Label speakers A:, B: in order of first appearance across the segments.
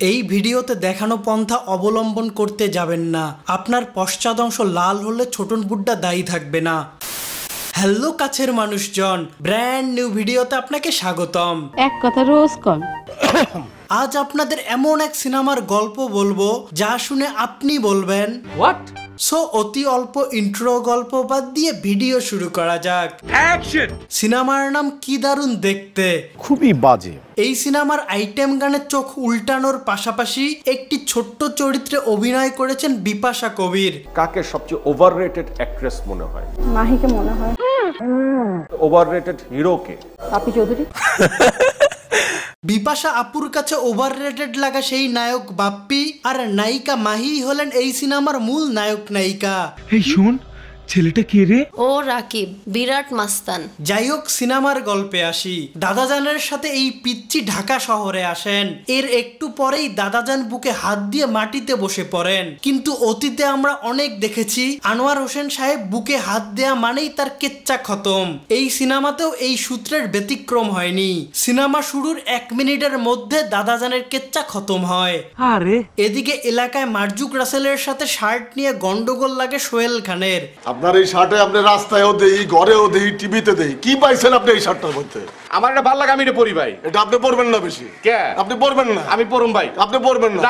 A: এই ভিডিওতে দেখানো পন্থা অবলম্বন করতে যাবেন না। আপনার পশ্চাদ অংশ লাল হলে ছোটন বুড্ডা দায়ী থাকবে না। হ্যালো কাছের মানুষজন ব্র্যান্ড নিউ ভিডিওতে আপনাকে স্বাগতম।
B: এক কথা রোজ কম।
A: আজ আপনাদের এমন এক সিনেমার গল্প বলব যা শুনে আপনি বলবেন
C: হোয়াট
A: সো অতি অল্প ইন্ট্রো গল্প বাদ দিয়ে ভিডিও শুরু করা যাক।
C: অ্যাকশন
A: সিনেমার নাম কি দারুণ দেখতে?
D: খুবই বাজে।
A: এই সিনেমার আইটেম গানের চোখ উল্টানোর পাশাপাশি একটি ছোট্ট চরিত্রে অভিনয় করেছেন বিপাশা কবির।
D: কাকে সবচেয়ে ওভাররেটেড অ্যাক্ট্রেস মনে হয়?
B: মাহিকে মনে হয়।
D: ওভাররেটেড হিরোকে
B: পাপি চৌধুরী?
A: বিপাশা আপুর কাছে ওভাররেটেড লাগা সেই নায়ক বাপ্পি আর নায়িকা মাহি হলেন এই সিনেমার মূল নায়ক নায়িকা
C: এই শুন ছেলেটা কে রে?
E: ও রাকিব বিরাট মাস্তান।
A: যাই হোক সিনেমার গল্পে আসি। দাদাজানের সাথে এই পিচ্চি ঢাকা শহরে আসেন। এর একটু পরেই দাদাজান বুকে হাত দিয়ে মাটিতে বসে পড়েন। কিন্তু অতীতে আমরা অনেক দেখেছি আনোয়ার হোসেন সাহেব বুকে হাত দেয়া মানেই তার কেচ্চা খতম। এই সিনেমাতেও এই সূত্রের ব্যতিক্রম হয়নি। সিনেমা শুরুর এক মিনিটের মধ্যে দাদাজানের কেচ্চা খতম হয়।
C: আরে।
A: এদিকে এলাকায় মার্জুক রাসেলের সাথে শার্ট নিয়ে গন্ডগোল লাগে সোহেল খানের।
F: আপনার এই শার্টে আপনি রাস্তায়ও দেই ঘরেও দেই টিভিতে দেই। কি পাইছেন আপনি এই শার্টটার মধ্যে?
G: আমার এটা ভালো লাগে আমি এটা পরি ভাই।
F: এটা আপনি পরবেন না বেশি।
G: কে?
F: আপনি পরবেন না।
G: আমি পরুম ভাই।
F: আপনি পরবেন না।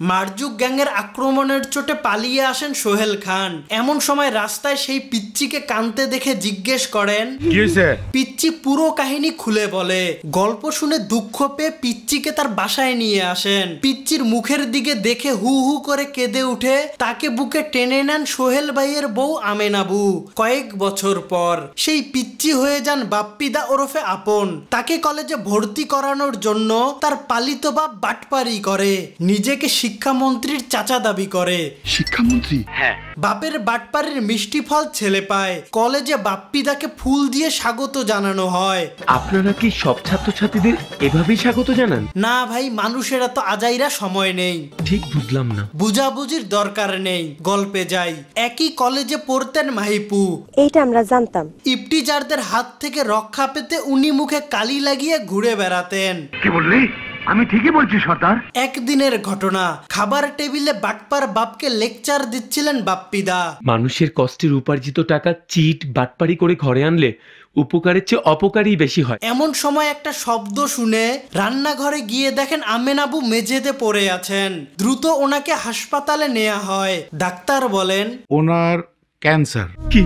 A: মার্জুক গ্যাংয়ের আক্রমণের চোটে পালিয়ে আসেন সোহেল খান। এমন সময় রাস্তায় সেই পিচ্চিকে কানতে দেখে জিজ্ঞেস করেন
G: কি হয়েছে
A: পিচ্চি পুরো কাহিনী খুলে বলে। গল্প শুনে দুঃখ পেয়ে পিচ্চিকে তার বাসায় নিয়ে আসেন। পিচ্চির মুখের দিকে দেখে হু হু করে কেঁদে উঠে তাকে বুকে টেনে নেন সোহেল ভাইয়ের বউ আমেনাবু। কয়েক বছর পর সেই পিচ্চি হয়ে যান বাপ্পিদা ওরফে আপন। তাকে কলেজে ভর্তি করানোর জন্য তার পালিত বাপ বাটপারি করে। নিজেকে শিক্ষামন্ত্রীর চাচা দাবি করে।
G: শিক্ষামন্ত্রী? হ্যাঁ।
A: বাপের বাটপাড়ির মিষ্টি ফল ছেলে পায়। কলেজে বাপ্পিদাকে ফুল দিয়ে স্বাগত জানানো হয়।
C: আপনারা কি সব ছাত্রছাত্রীদের এভাবেই স্বাগত জানান?
A: না ভাই মানুষেরা তো আজাইরা সময় নেই।
C: ঠিক বুঝলাম না।
A: বুঝাবুঝির দরকার নেই। গল্পে যাই। একই কলেজে পড়তেন মাহিপু।
H: এইটা আমরা জানতাম।
A: ইপটিজারদের হাত থেকে রক্ষা পেতে উনি মুখে কালি লাগিয়ে ঘুরে বেড়াতেন।
G: কি বললি? আমি ঠিকই বলছি সর্দার।
A: একদিনের ঘটনা। খাবার টেবিলে বাটপার বাপকে লেকচার দিচ্ছিলেন বাপ্পিদা।
C: মানুষের কষ্টের উপার্জিত টাকা চিট বাটপারি করে ঘরে আনলে উপকারের চেয়ে অপকারই বেশি হয়।
A: এমন সময় একটা শব্দ শুনে রান্নাঘরে গিয়ে দেখেন আমেনাবু মেঝেতে পড়ে আছেন। দ্রুত ওনাকে হাসপাতালে নেওয়া হয়। ডাক্তার বলেন
G: ওনার ক্যান্সার।
C: কি?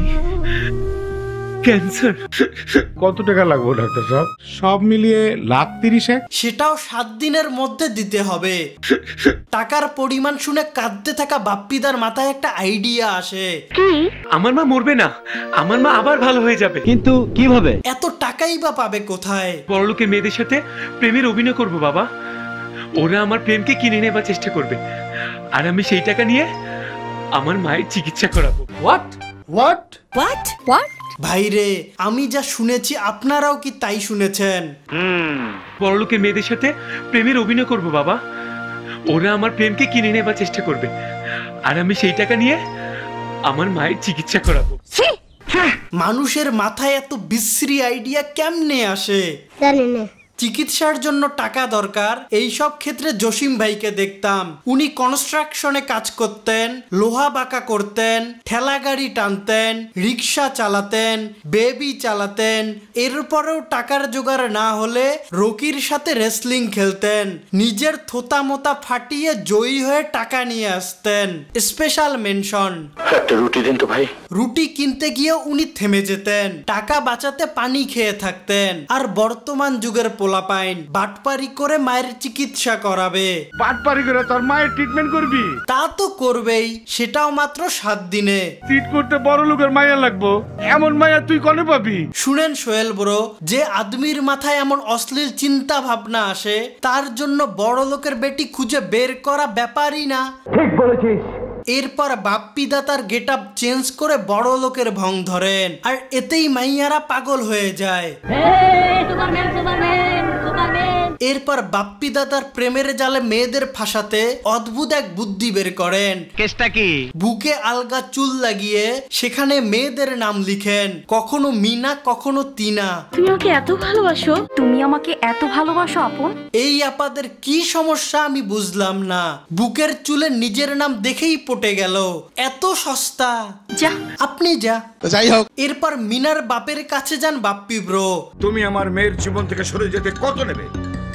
C: ক্যান্সার।
G: কত টাকা লাগবে ডাক্তার সাহেব? সব মিলিয়ে লাখ তিরিশ?
A: সেটাও সাত দিনের মধ্যে দিতে হবে। টাকার পরিমাণ শুনে কাঁদতে থাকা বাপ্পিদার মাথায় একটা আইডিয়া আসে।
C: আমার মা মরবে না আমার মা আবার ভালো হয়ে যাবে।
I: কিন্তু কীভাবে?
A: এত টাকাই বা পাবে কোথায়?
C: বড়লোকের মেয়েদের সাথে প্রেমের অভিনয় করব বাবা। ওরা আমার প্রেমকে কিনে নেবার চেষ্টা করবে। আর আমি সেই টাকা নিয়ে আমার মায়ের চিকিৎসা করাবো।
G: হোয়াট
F: হোয়াট
A: ভাইরে আমি যা শুনেছি আপনারাও কি তাই শুনেছেন?
C: বড়লোকের মেয়েদের সাথে প্রেমের অভিনয় করব বাবা। ওরা আমার প্রেমকে কিনে নেবার চেষ্টা করবে। আর আমি সেই টাকা নিয়ে আমার মায়ের চিকিৎসা করাবো।
A: মানুষের মাথায় এত বিশ্রী আইডিয়া কেমনে আসে?
H: জানি না।
A: চিকিৎসার জন্য টাকা দরকার এই সব ক্ষেত্রে জসিম ভাইকে দেখতাম। উনি কনস্ট্রাকশনে কাজ করতেন লোহা বাঁকা করতেন ঠেলা গাড়ি টানতেন রিক্সা চালাতেন বেবি চালাতেন। এরপরেও টাকার জোগাড় না হলে রকির সাথে রেসলিং খেলতেন। নিজের থোতা মোতা ফাটিয়ে জয়ী হয়ে টাকা নিয়ে আসতেন। স্পেশাল মেনশন
G: একটা রুটি দিন তো ভাই।
A: রুটি কিনতে গিয়ে উনি থেমে যেতেন। টাকা বাঁচাতে পানি খেয়ে থাকতেন। আর বর্তমান যুগের পোলাপাইন বাটপারি করে মায়ের চিকিৎসা করাবে।
G: পাট পারি করে তোর মায়ের ট্রিটমেন্ট করবি?
A: তা তো করবেই সেটাও মাত্র সাত দিনে।
G: ট্রিট করতে বড় লোকের মায়া লাগবো। এমন মায়া তুই কনে পাবি?
A: শুনেন সোহেল ব্রো যে আদমির মাথায় এমন অশ্লীল চিন্তা ভাবনা আসে তার জন্য বড় লোকের বেটি খুঁজে বের করা ব্যাপারই না।
I: ঠিক বলেছিস।
A: এরপর বাপ্পিদা তার গেট আপ চেঞ্জ করে বড় লোকের ভং ধরেন। আর এতেই মাইয়ারা পাগল হয়ে যায়। এরপর বাপ্পি দাদার প্রেমের জালে মেয়েদের ফাঁসাতে অদ্ভুত এক বুদ্ধি বের করেন।
I: কেসটা কি?
A: বুকে আলগা চুল লাগিয়ে সেখানে মেয়েদের নাম লিখেন কখনো মিনা কখনো তিনা
B: তুমি আমাকে এত ভালোবাসো? তুমি আমাকে এত ভালোবাসো আপন?
A: এই আপাদের কি সমস্যা আমি বুঝলাম না। বুকের চুলে নিজের নাম দেখেই পটে গেল। এত সস্তা।
B: যা।
A: আপনি যা।
F: যাই হোক।
A: এরপর মিনার বাপের কাছে যান বাপ্পি ব্রো।
G: তুমি আমার মেয়ের জীবন থেকে সরে যেতে কত নেবে?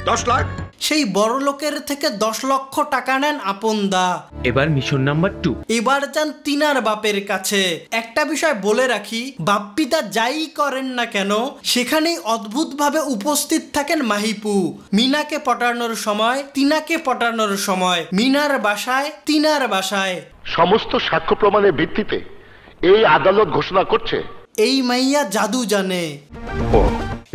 G: দশ লাখ?
A: সেই বড় লোকের থেকে দশ লক্ষ টাকা নেন আপন দা
C: এবার মিশন নাম্বার টু
A: এবার যান তিনার বাপের কাছে। একটা বিষয় বলে রাখি বাপ্পিতা যাই করেন না কেন সেখানেই অদ্ভুতভাবে উপস্থিত থাকেন মাহিপু। মিনাকে পটানোর সময় তিনাকে পটানোর সময় মিনার বাসায় তিনার বাসায়।
F: সমস্ত সাক্ষ্য প্রমাণের ভিত্তিতে এই আদালত ঘোষণা করছে।
A: এই মাইয়া জাদু জানে।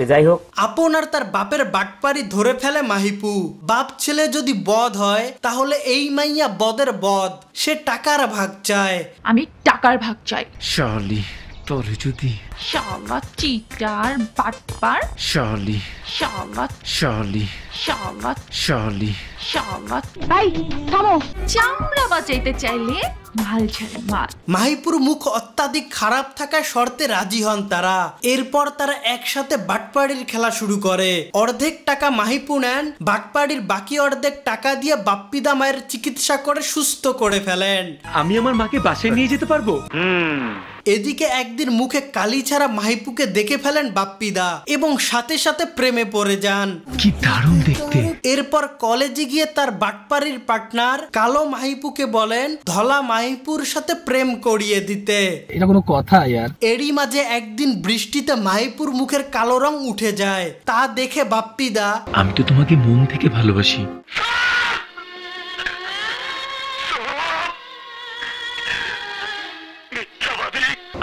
I: যাই হোক।
A: আপন আর তার বাপের বাটপারি ধরে ফেলে মাহিপু। বাপ ছেলে যদি বদ হয় তাহলে এই মাইয়া বদের বদ সে টাকার ভাগ চায়।
J: আমি টাকার ভাগ চাই।
C: শালি তরে যদি।
J: শালা চিটার বাটপার।
C: শালি।
J: শালা
C: শালি।
J: শালা
C: শালি।
J: শালা ভাই থামো। চামড়া বাঁচাইতে চাইলে মাল ছেড়ে মাল।
A: মাহিপুর মুখ অত্যাধিক খারাপ থাকায় শর্তে রাজি হন তারা। এরপর তারা একসাথে বাটপাড়ির খেলা শুরু করে। অর্ধেক টাকা মাহিপু নেন বাটপাড়ির বাকি অর্ধেক টাকা দিয়ে বাপ্পিদা মায়ের চিকিৎসা করে সুস্থ করে ফেলেন।
C: আমি আমার মাকে বাসায় নিয়ে যেতে পারব?
A: এদিকে একদিন মুখে কালি ছাড়া মাহিপুকে দেখে ফেলেন বাপ্পিদা এবং সাথে সাথে প্রেমে পড়ে যান।
C: কি দারুণ দেখতে।
A: এরপর কলেজে গিয়ে তার বাটপাড়ির পার্টনার কালো মাহিপুকে বলেন ধলা মাহিপুর সাথে প্রেম করিয়ে দিতে।
I: এটা কোনো কথা ইয়ার।
A: এরই মাঝে একদিন বৃষ্টিতে মাইপুর মুখের কালো রং উঠে যায়। তা দেখে বাপ্পিদা
C: আমি তো তোমাকে মন থেকে ভালোবাসি।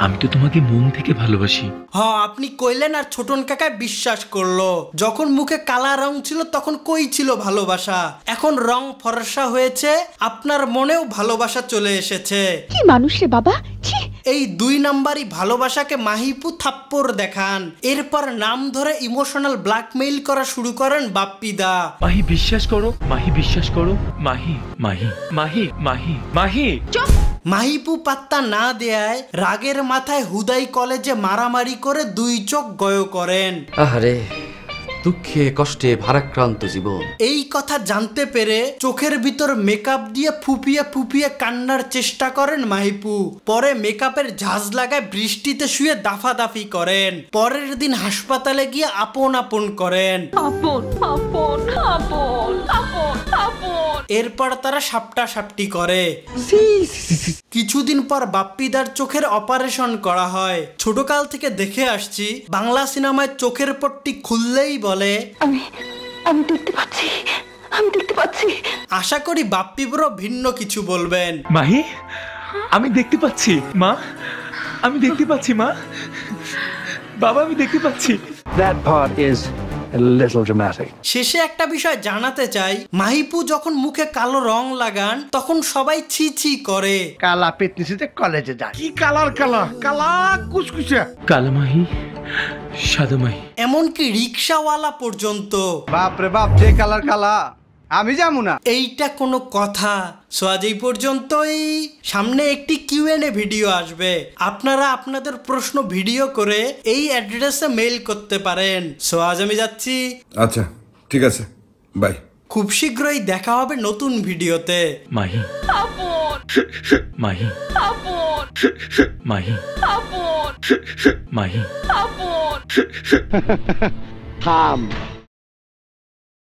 C: আমি তো তোমাকে মন থেকে ভালোবাসি।
A: হ আপনি কইলেন আর ছোটন কাকায় বিশ্বাস করল। যখন মুখে কালা রং ছিল তখন কই ছিল ভালোবাসা? এখন রং ফরসা হয়েছে আপনার মনেও ভালোবাসা চলে এসেছে।
B: কি মানুষ রে বাবা? ছি!
A: এই দুই নাম্বারই ভালোবাসাকে মাহিপু থাপ্পড় দেখান। এরপর নাম ধরে ইমোশনাল ব্ল্যাকমেইল করা শুরু করেন বাপ্পিদা
C: মাহি বিশ্বাস করো। মাহি বিশ্বাস করো। মাহি মাহি মাহি মাহি মাহি।
A: মাহিপু পাত্তা না দেয়ায় রাগের মাথায় হুদাই কলেজে মারামারি করে দুই চোখ গয় করেন।
I: আরে দুঃখে কষ্টে ভারাক্রান্ত জীবন।
A: এই কথা জানতে পেরে চোখের ভিতর মেকআপ দিয়ে ফুপিয়ে ফুপিয়ে কান্নার চেষ্টা করেন মাহিপু পরে মেকআপের ঝাঁজ লাগায় বৃষ্টিতে শুয়ে দাফাদাফি করেন। পরের দিন হাসপাতালে গিয়ে আপন আপন করেন।
J: আপন আপন।
A: এরপর তারা সাপটা সাপটি করে। কিছুদিন পর বাপ্পিদার চোখের অপারেশন করা হয়। ছোটকাল থেকে দেখে আসছি বাংলা সিনেমায় চোখের পট্টি খুললেই বলে
B: আমি আমি দেখতে পাচ্ছি আমি দেখতে পাচ্ছি।
A: আশা করি বাপ্পি বড় ভিন্ন কিছু বলবেন।
C: মাহি আমি দেখতে পাচ্ছি মা আমি দেখতে পাচ্ছি মা। বাবা আমি দেখতে পাচ্ছি।
I: A little dramatic
A: শেষে একটা বিষয় জানাতে চাই। মাহিপু যখন মুখে কালো রং লাগান তখন সবাই ছি ছি করে।
I: কালা পেতনিসিতে কলেজে যায়।
G: কি কালার কালা? কালা কুচকুচে
C: কালা মাহি সাদা মাহি।
A: এমনকি রিক্সাওয়ালা পর্যন্ত।
I: বাপ রে বাপ যে কালার কালা। আমি যাব না।
A: এইটা কোনো কথা। সো আজ এই পর্যন্তই। সামনে একটি কিউএনএ ভিডিও আসবে। আপনারা আপনাদের প্রশ্ন ভিডিও করে এই অ্যাড্রেসে মেইল করতে পারেন। সো আজ আমি যাচ্ছি।
K: আচ্ছা ঠিক আছে। বাই
A: খুব শীঘ্রই দেখা হবে নতুন ভিডিওতে
C: মাহি। মাহি। মাহি। মাহি।
I: থাম।